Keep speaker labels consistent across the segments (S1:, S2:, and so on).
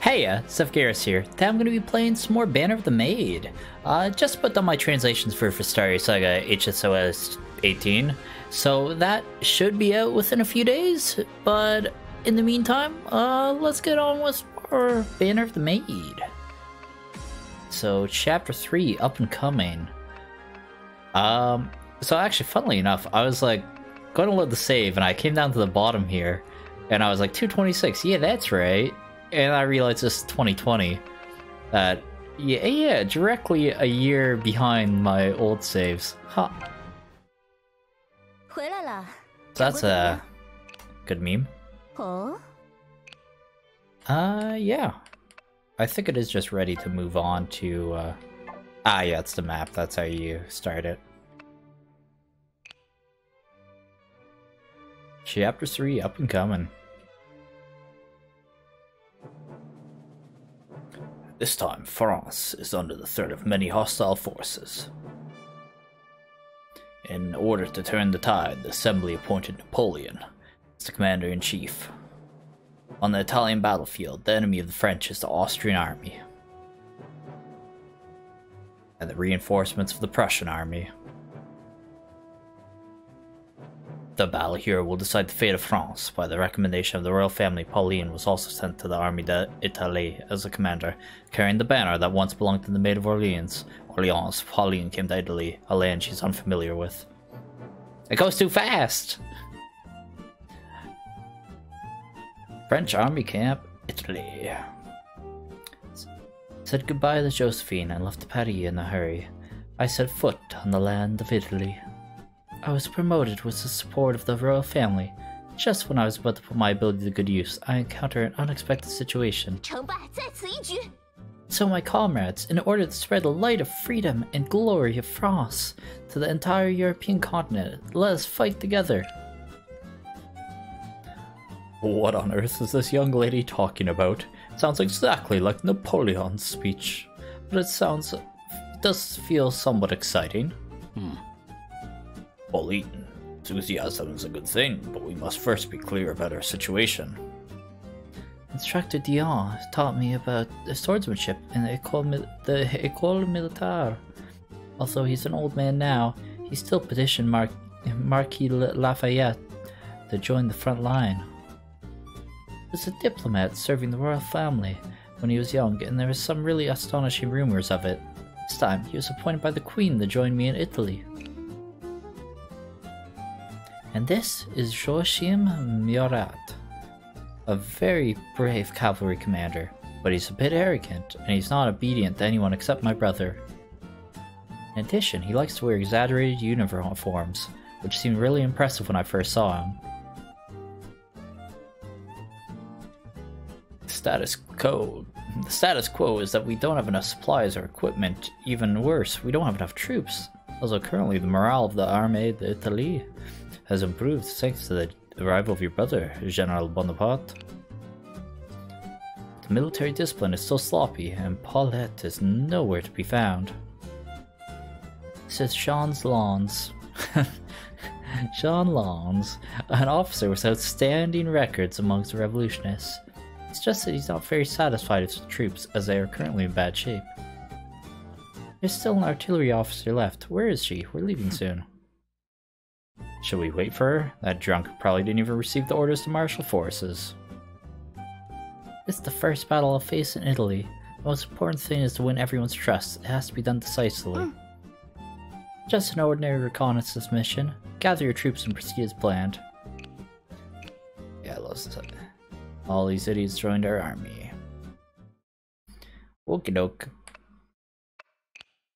S1: Hey, Zephgarus here. Today I'm going to be playing some more Banner of the Maid. Uh, just put down my translations for Frostaria Saga HSOS 18, so that should be out within a few days. But in the meantime, uh, let's get on with more Banner of the Maid. So, Chapter 3, Up and Coming. Um, so actually, funnily enough, I was like, going to load the save, and I came down to the bottom here, and I was like, 226, yeah, that's right and I realized this 2020 that yeah, yeah, directly a year behind my old saves. Huh. That's a good meme. Uh, yeah. I think it is just ready to move on to, uh... Ah, yeah, it's the map. That's how you start it. Chapter 3, up and coming. This time, France is under the threat of many hostile forces. In order to turn the tide, the Assembly appointed Napoleon as the commander-in-chief. On the Italian battlefield, the enemy of the French is the Austrian army, and the reinforcements of the Prussian army. The battle here will decide the fate of France. By the recommendation of the royal family, Pauline was also sent to the Army d'Italie as a commander, carrying the banner that once belonged to the Maid of Orleans. Orleans, Pauline came to Italy, a land she's unfamiliar with. It goes too fast! French army camp, Italy. Said goodbye to Josephine and left Paris in a hurry. I set foot on the land of Italy. I was promoted with the support of the royal family. Just when I was about to put my ability to good use, I encountered an unexpected situation. So my comrades, in order to spread the light of freedom and glory of France to the entire European continent, let us fight together. What on earth is this young lady talking about? It sounds exactly like Napoleon's speech, but it sounds, it does feel somewhat exciting.
S2: Hmm.
S1: Pauline, enthusiasm is a good thing, but we must first be clear about our situation. Instructor Dion taught me about swordsmanship in the École, the École Militaire. Although he's an old man now, he still petitioned Mar Marquis Lafayette to join the front line. He was a diplomat serving the royal family when he was young, and there were some really astonishing rumors of it. This time, he was appointed by the Queen to join me in Italy. And this is Joachim Murat, a very brave cavalry commander, but he's a bit arrogant, and he's not obedient to anyone except my brother. In addition, he likes to wear exaggerated uniforms, which seemed really impressive when I first saw him. Status quo. The status quo is that we don't have enough supplies or equipment. Even worse, we don't have enough troops. Also, currently, the morale of the Armée d'Italie has improved thanks to the arrival of your brother, General Bonaparte. The military discipline is still sloppy, and Paulette is nowhere to be found. Says Jean's Lannes. Jean Lannes, an officer with outstanding records amongst the revolutionists. It's just that he's not very satisfied with the troops, as they are currently in bad shape. There's still an artillery officer left. Where is she? We're leaving soon. Should we wait for her? That drunk probably didn't even receive the orders to marshal forces. It's the first battle I'll face in Italy. The most important thing is to win everyone's trust. It has to be done decisively. Mm. Just an ordinary reconnaissance mission. Gather your troops and proceed as planned. Yeah, let's all these idiots joined our army. Okie doke.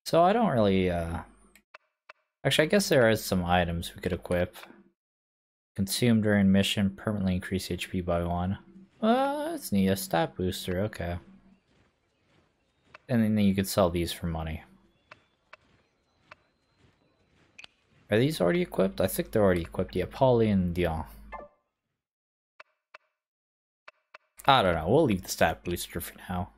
S1: So I don't really, uh, Actually, I guess there are some items we could equip. Consume during mission, permanently increase HP by one. Well, that's neat. A stat booster, okay. And then you could sell these for money. Are these already equipped? I think they're already equipped. Yeah, Polly and Dion. I don't know. We'll leave the stat booster for now.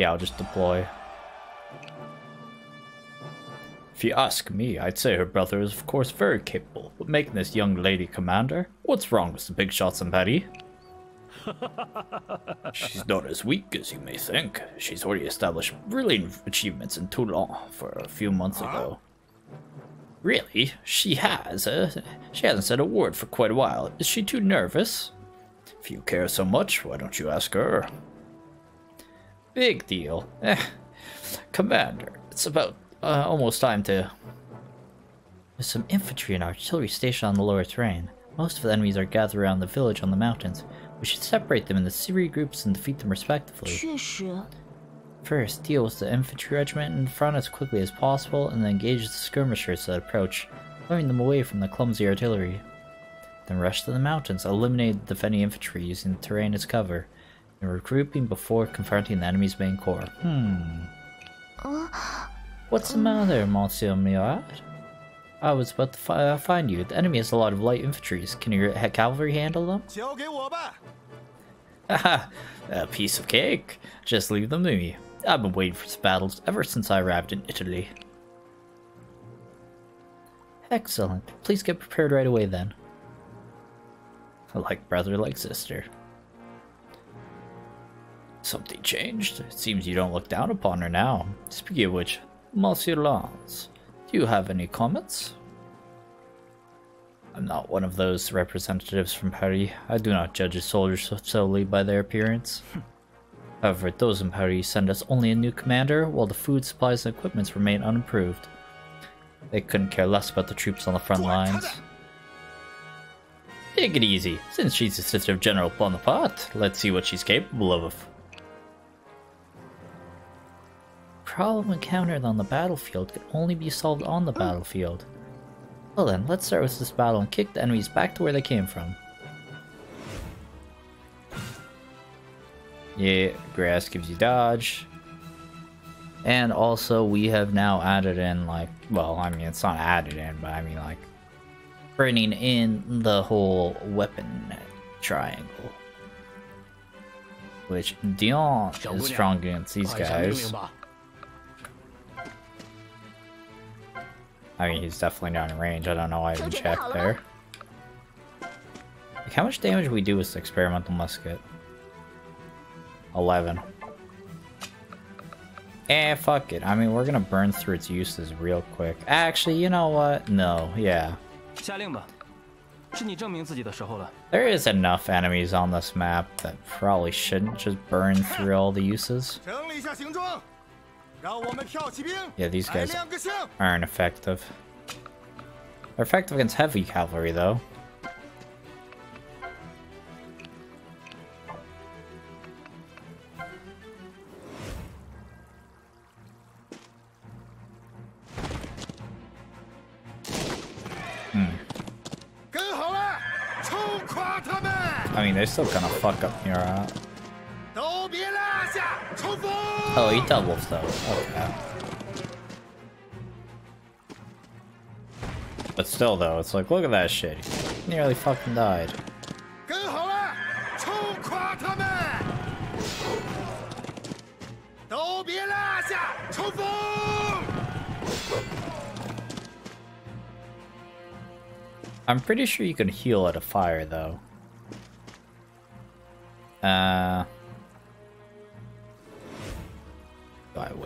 S1: Yeah, I'll just deploy. If you ask me, I'd say her brother is of course very capable, but making this young lady commander? What's wrong with the big shots and Petty? She's not as weak as you may think. She's already established brilliant achievements in Toulon for a few months ago. Really? She has? Uh, she hasn't said a word for quite a while. Is she too nervous? If you care so much, why don't you ask her? Big deal. Eh. Commander, it's about uh, almost time to... There's some infantry and artillery stationed on the lower terrain. Most of the enemies are gathered around the village on the mountains. We should separate them into three groups and defeat them respectively.，First, deal with the infantry regiment in front as quickly as possible, and then engage the skirmishers that approach, clearing them away from the clumsy artillery. Then rush to the mountains, eliminate the defending infantry using the terrain as cover, and regrouping before confronting the enemy's main core. Hmm. What's the matter, Monsieur Murat? I was about to fi uh, find you. The enemy has a lot of light infantry. Can your cavalry handle them? A piece of cake. Just leave them to me. I've been waiting for these battles ever since I arrived in Italy. Excellent. Please get prepared right away then. Like brother, like sister. Something changed. It seems you don't look down upon her now. Speaking of which, Monsieur Lance, do you have any comments? I'm not one of those representatives from Paris. I do not judge a soldier solely by their appearance. However, those in Paris send us only a new commander, while the food supplies and equipments remain unimproved. They couldn't care less about the troops on the front lines. Take it easy. Since she's the sister of General Bonaparte, let's see what she's capable of. problem encountered on the battlefield could only be solved on the battlefield. Well then, let's start with this battle and kick the enemies back to where they came from. Yeah, grass gives you dodge. And also, we have now added in, like, well, I mean, it's not added in, but I mean, like, bringing in the whole weapon triangle. Which Dion is strong against these guys. I mean, he's definitely not in range. I don't know why I even checked there. Like, how much damage we do with the experimental musket? 11. Eh, fuck it. I mean, we're gonna burn through its uses real quick. Actually, you know what? No, yeah. There is enough enemies on this map that probably shouldn't just burn through all the uses. Yeah, these guys aren't effective. They're effective against heavy cavalry, though. Hmm. I mean, they're still gonna fuck up Murat. Oh, he doubles though. Oh, but still though, it's like, look at that shit. He nearly fucking died. I'm pretty sure you can heal at a fire though. Uh...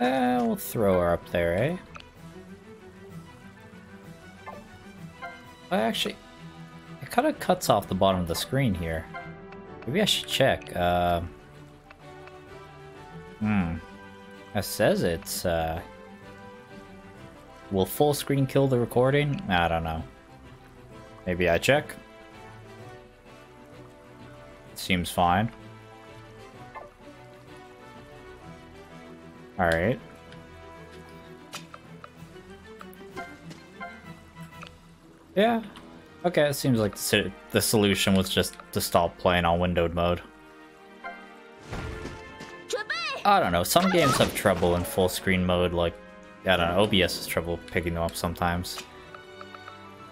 S1: Uh, we'll throw her up there, eh? Well, actually, it kind of cuts off the bottom of the screen here. Maybe I should check. Uh, hmm. It says it's, uh... Will full screen kill the recording? I don't know. Maybe I check? Seems fine. Alright. Yeah. Okay, it seems like the solution was just to stop playing on windowed mode. I don't know, some games have trouble in full screen mode, like, I don't know, OBS has trouble picking them up sometimes.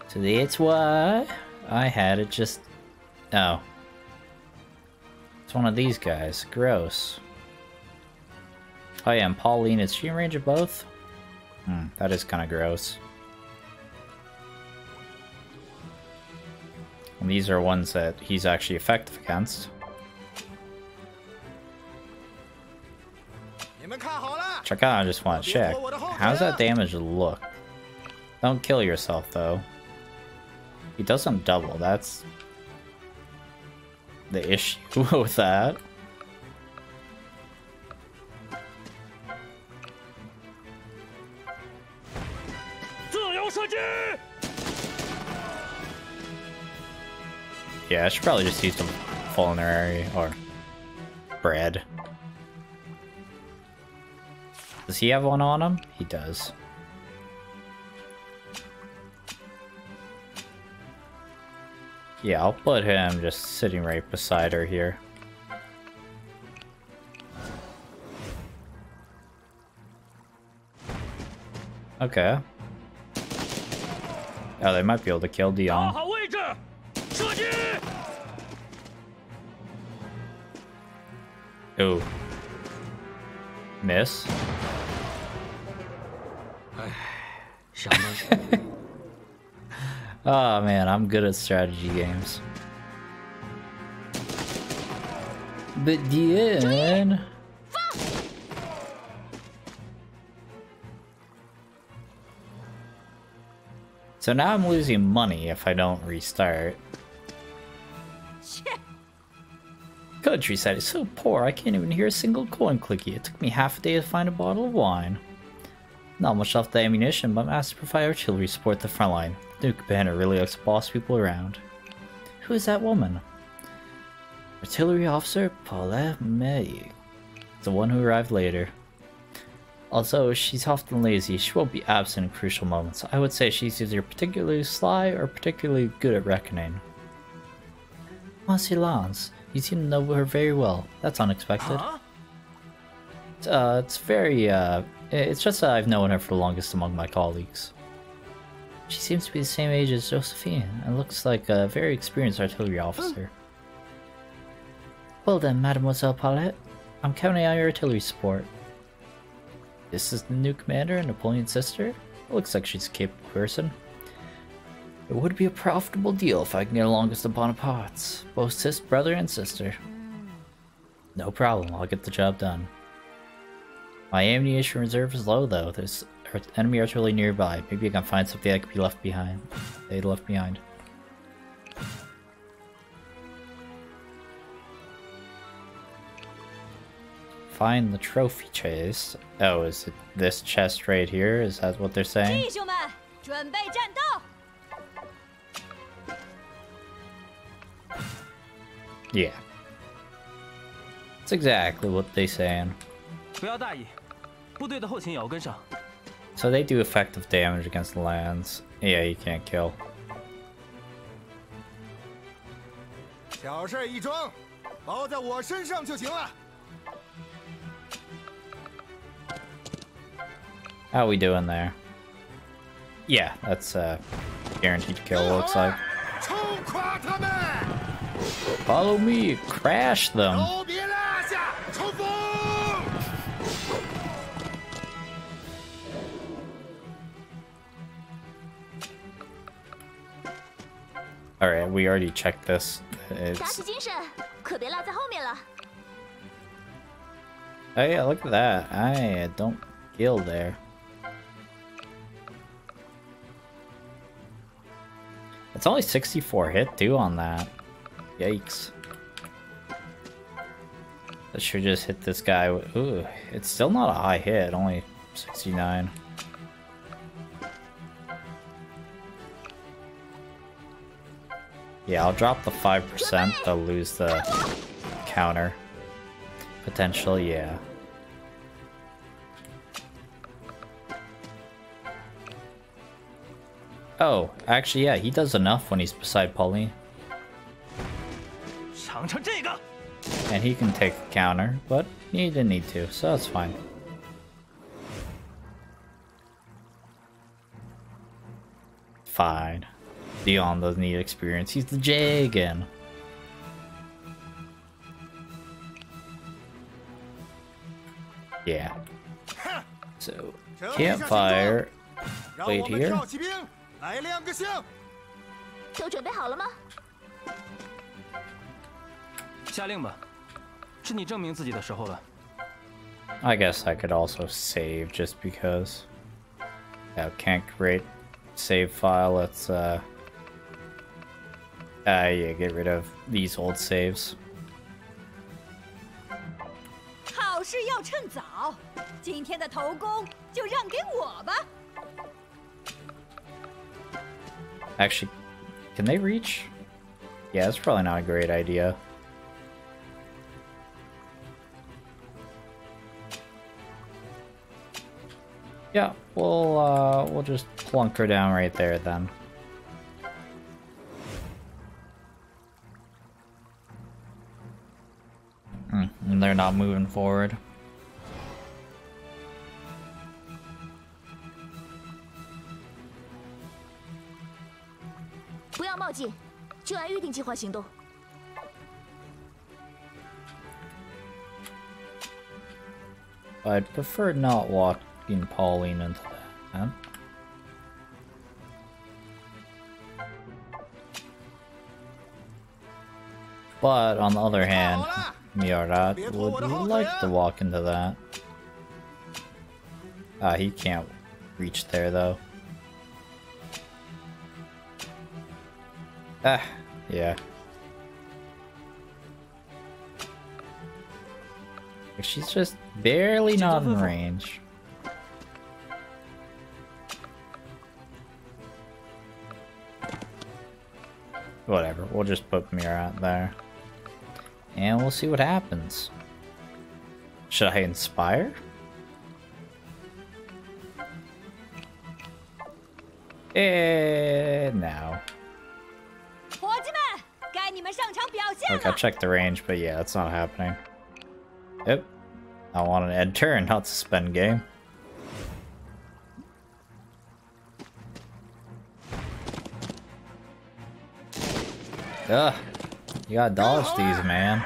S1: So that's why I had it just... Oh. It's one of these guys. Gross. Oh yeah, and Pauline, is she in range of both? Hmm, that is kind of gross. And these are ones that he's actually effective against. Check out, I just want to check. How's that damage look? Don't kill yourself, though. He doesn't double, that's... the issue with that. Yeah, I should probably just use some Fulminary or bread. Does he have one on him? He does. Yeah, I'll put him just sitting right beside her here. Okay. Oh, they might be able to kill
S3: 打
S1: Dion. Ooh. Miss? Oh man, I'm good at strategy games. But Dion... So now I'm losing money if I don't restart. Countryside is so poor I can't even hear a single coin clicky. It took me half a day to find a bottle of wine. Not much left of ammunition, but to provide artillery support the front line. Duke Banner really likes to boss people around. Who is that woman? Artillery Officer Paulette May. The one who arrived later. Although she's often lazy, she won't be absent in crucial moments. I would say she's either particularly sly or particularly good at reckoning. Monsieur Lance, you seem to know her very well. That's unexpected. It's, Uh, it's very, uh, it's just that I've known her for the longest among my colleagues. She seems to be the same age as Josephine, and looks like a very experienced artillery officer. Well then, Mademoiselle Paulette, I'm counting on your artillery support. This is the new commander, Napoleon's sister? Looks like she's a capable person. It would be a profitable deal if I can get along with the Bonapartes, both sis brother and sister. No problem, I'll get the job done. My ammunition reserve is low though. There's ar- enemy artillery nearby. Maybe I can find something that could be left behind. They left behind. Find the trophy chest. Oh, is it this chest right here? Is that what they're saying?
S4: 弟兄们，准备战斗！
S1: Yeah. That's exactly what they're saying. So they do effective damage against lands. Yeah, you can't kill. How are we doing there? Yeah, that's uh guaranteed kill looks like. Follow me, crash them. Alright, we already checked this. It's... Oh yeah, look at that. I don't kill there. It's only 64 hit too on that. Yikes. That should just hit this guy. Ooh, it's still not a high hit, only 69. Yeah, I'll drop the 5%, they'll lose the counter. Potential, yeah. Oh, actually, yeah, he does enough when he's beside Pauline. And he can take the counter, but he didn't need to, so that's fine. Fine. Dion doesn't need experience. He's the J again. Yeah. So, campfire. Wait here.
S5: 是你证明自己的时候了。
S1: I guess I could also save just because. Yeah, can't create save file. Let's uh. Uh, yeah, get rid of these old saves.
S6: 好事要趁早，今天的头功就让给我吧。
S1: Actually, can they reach? Yeah, that's probably not a great idea. Yeah, we'll uh, we'll just plunk her down right there then. Hmm, and they're not moving forward. I'd prefer not walk Pauline into that. But on the other hand, Murat would like to walk into that. Ah, he can't reach there though. Ah, yeah. She's just barely not in range. Whatever, we'll just put Mira out there. And we'll see what happens. Should I inspire? Eh, no. Look, I checked the range, but yeah, that's not happening. Yep. I want an Ed turn, not suspend game. Ugh. You gotta dodge these, man.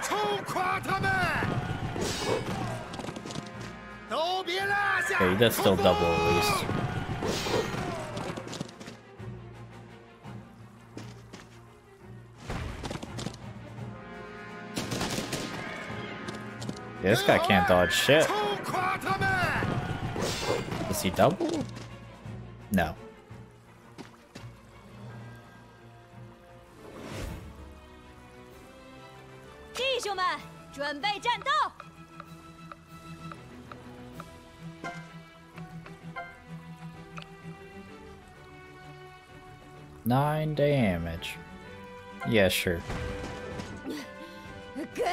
S1: Okay, he does still double at least. Yeah, this guy can't dodge shit. Is he double? No.
S6: 准备战斗
S1: ！Nine damage. Yeah, sure.
S6: 给，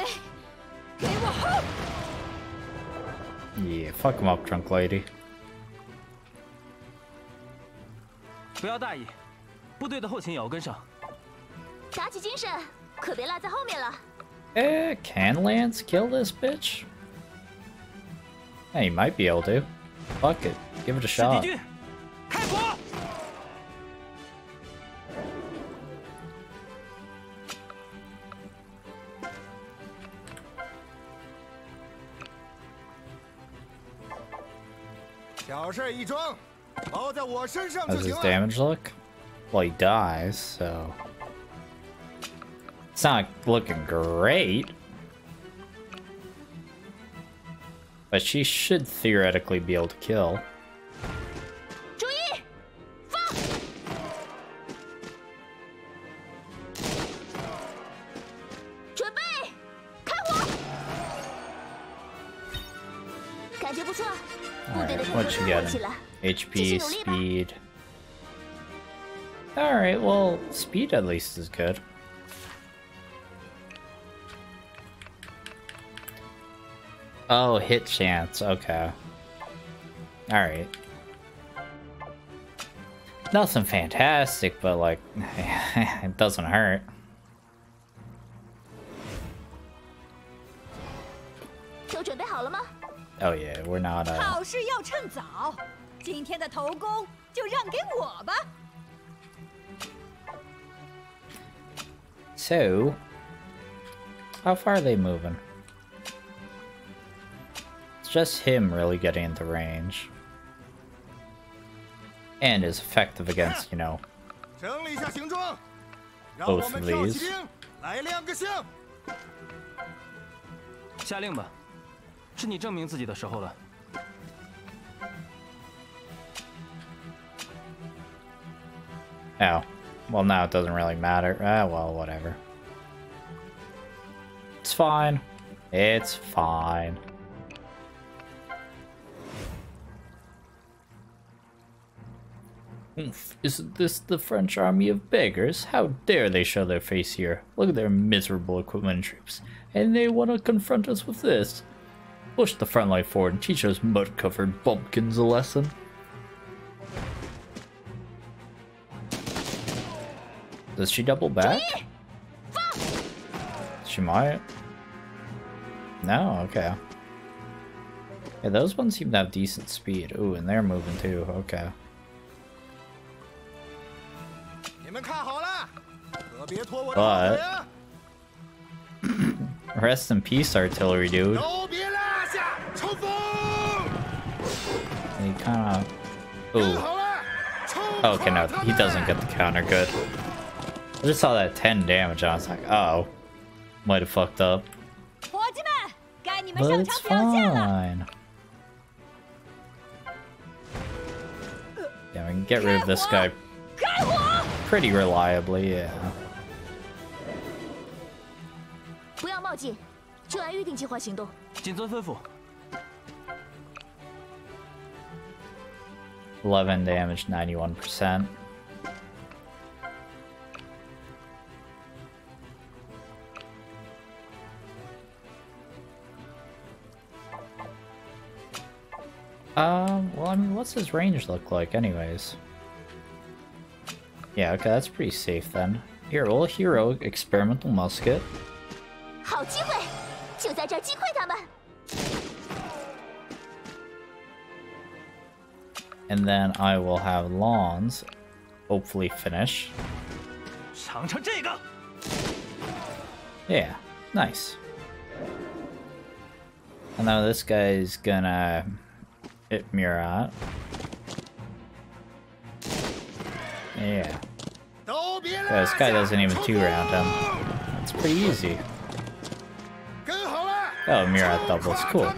S6: 给我轰
S1: ！Yeah, fuck him up, drunk lady.
S5: 不要大意，部队的后勤也要跟上。
S4: 打起精神，可别落在后面了。
S1: Eh, can Lance kill this bitch? Hey, he might be able to. Fuck it. Give it a shot. How's his damage look? Well, he dies, so... It's not looking great. But she should theoretically be able to kill. HP, speed. Alright, well, speed at least is good. Oh, hit chance, okay. Alright. Nothing fantastic, but like, it doesn't hurt.
S4: 都准备好了吗？
S1: Oh yeah, we're not uh
S6: 好事要趁早，今天的头功就让给我吧。
S1: So how far are they moving? It's just him really getting into range. And is effective against, you know,
S2: 整理一下形状，让
S1: Both
S2: 我们
S1: of
S2: 跳
S1: these
S2: 骑兵来亮个相。
S5: 下令吧，是你证明自己的时候了。
S1: Oh. Well, now it doesn't really matter. Ah, well, whatever. It's fine. It's fine. Oof, isn't this the French army of beggars? How dare they show their face here? Look at their miserable equipment and troops. And they want to confront us with this. Push the front line forward and teach those mud-covered bumpkins a lesson. Does she double back? She might. No, okay. Yeah, those ones seem to have decent speed. Ooh, and they're moving too. Okay.
S2: 你们看好了，可别拖我的
S1: But-
S2: 后腿啊！
S1: Rest in peace, artillery dude.
S2: 都别落下，冲锋！
S1: He kind of.
S2: 跟
S1: Ooh.
S2: 好了，冲
S1: Okay, no,
S2: 垮他
S1: he
S2: 们
S1: doesn't get the counter. Good. I just saw that 10 damage. and I was like, oh, might have fucked up.
S6: 伙计们，该你们
S1: But
S6: 上
S1: it's
S6: 场表现了。
S1: fine. Yeah, we can get rid of this guy
S6: 开火！
S1: pretty reliably. Yeah.
S4: 不要冒进，就按预定计划行动。
S5: 谨遵吩咐。
S1: 11 damage, 91%. Um, well, I mean, what's his range look like, anyways? Yeah, okay, that's pretty safe then. Here, old hero experimental musket. And then I will have Lannes, hopefully finish. Yeah, nice. And now this guy's gonna hit Murat. Yeah. Yeah, this guy doesn't even two round him. It's pretty easy. Oh, Murat doubles. Cool.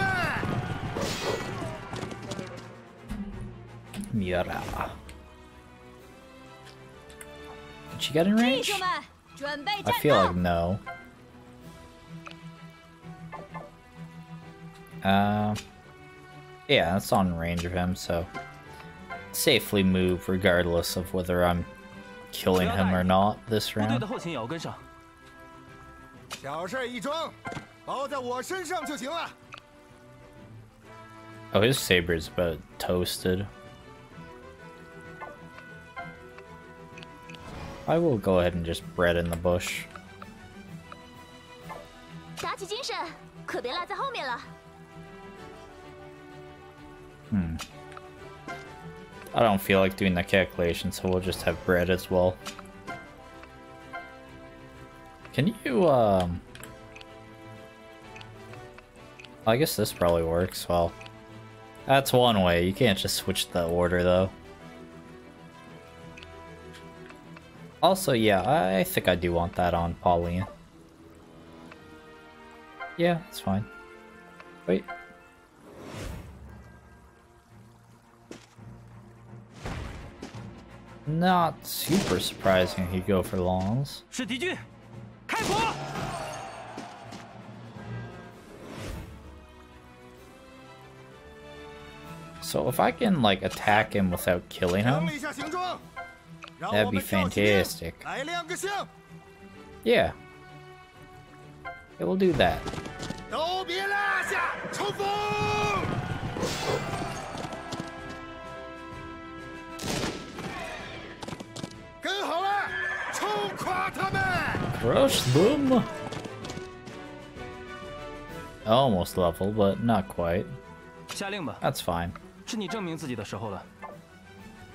S1: Murat. Did she get in range? I feel like no. Uh, yeah, that's on range of him, so safely move regardless of whether I'm killing him or not this round. Oh, his saber is about toasted. I will go ahead and just bread in the bush. Hmm. I don't feel like doing the calculation, so we'll just have bread as well. Can you, um... I guess this probably works well. That's one way. You can't just switch the order, though. Also, yeah, I think I do want that on Pauline. Yeah, it's fine. Wait. Not super surprising he'd go for longs. So if I can like attack him without killing him, that'd be fantastic. Yeah. It will do that. Crush them! Almost level, but not quite. That's fine.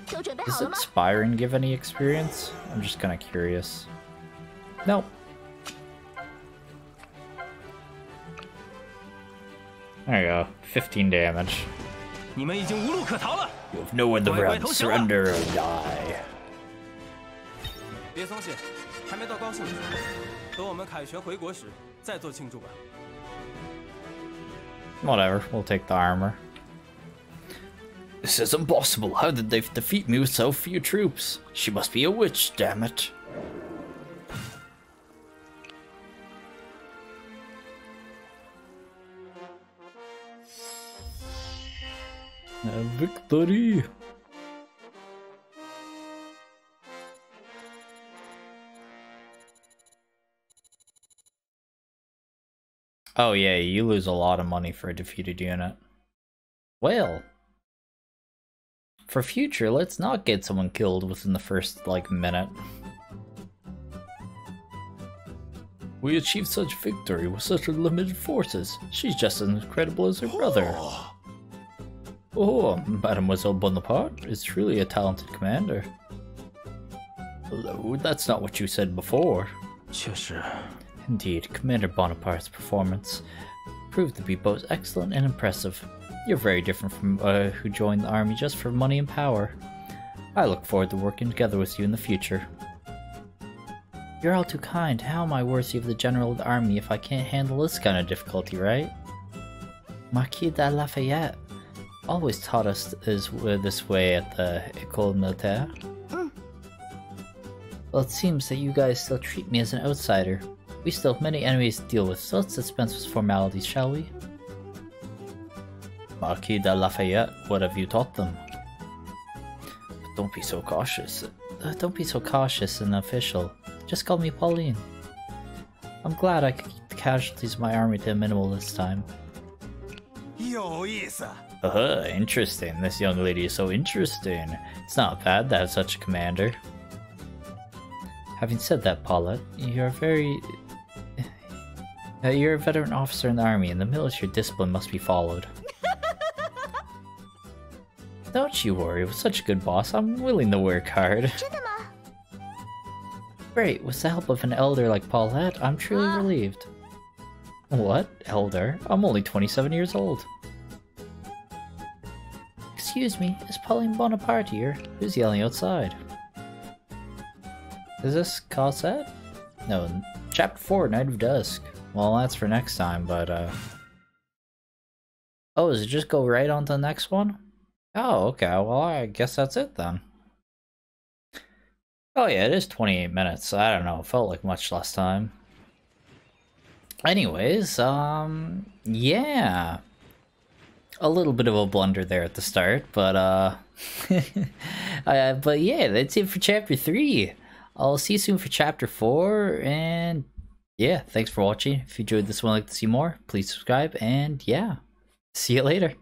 S1: Does expiring give any experience? I'm just kind of curious. Nope. There you go. 15 damage. You have
S5: nowhere
S1: to
S5: run.
S1: Surrender or die.
S5: 别松懈，还没到高兴的时候。等我们凯旋回国时再做庆祝吧。
S1: Whatever, we'll take the armor. This is impossible. How did they defeat me with so few troops? She must be a witch, damn it. A victory! Oh yeah, you lose a lot of money for a defeated unit. Well, for future, let's not get someone killed within the first, like, minute. We achieved such victory with such limited forces. She's just as incredible as her brother. Oh, Mademoiselle Bonaparte is truly a talented commander. Hello, that's not what you said before.
S5: 确实，
S1: Indeed, Commander Bonaparte's performance proved to be both excellent and impressive. You're very different from uh, who joined the army just for money and power. I look forward to working together with you in the future. You're all too kind. How am I worthy of the general of the army if I can't handle this kind of difficulty, right? Marquis de Lafayette always taught us is uh, this way at the École Militaire. Well, it seems that you guys still treat me as an outsider. We still have many enemies to deal with, so let's dispense with formalities, shall we? Marquis de Lafayette, what have you taught them? But don't be so cautious. Uh, don't be so cautious and official. Just call me Pauline. I'm glad I could keep the casualties of my army to a minimal this time.
S2: Uh
S1: huh, interesting. This young lady is so interesting. It's not bad to have such a commander. Having said that, Paula, you're very you're a veteran officer in the army, and the military discipline must be followed. Don't you worry, with such a good boss, I'm willing to work hard. Great, with the help of an elder like Paulette, I'm truly
S4: ah.
S1: relieved. What? Elder? I'm only 27 years old. Excuse me, is Pauline Bonaparte here? Who's yelling outside? Is this Cosette? No, Chapter 4, Night of Dusk. Well, that's for next time, but, uh... Oh, does it just go right on to the next one? Oh, okay, well, I guess that's it then. Oh yeah, it is 28 minutes. I don't know, it felt like much less time. Anyways, um, yeah. A little bit of a blunder there at the start, but, uh, uh, but yeah, that's it for chapter 3. I'll see you soon for chapter 4, and yeah, thanks for watching. If you enjoyed this one, like to see more, please subscribe, and yeah, see you later.